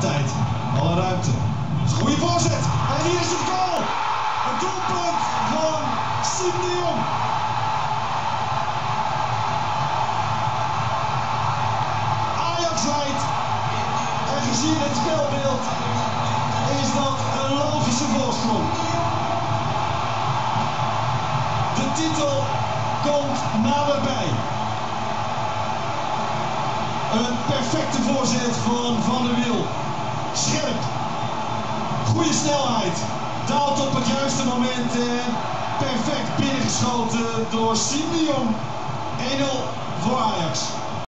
tijd. Alle ruimte. Een goede voorzet. En hier is het goal. Het doelpunt van Siem de. Ajax leidt. En gezien het spelbeeld is dat een logische voorsprong. De titel komt naderbij. Een perfecte voorzet van Van der Wiel. Scherp. Goede snelheid. Daalt op het juiste moment en perfect binnengeschoten door Jong. 1-0 voor Ajax.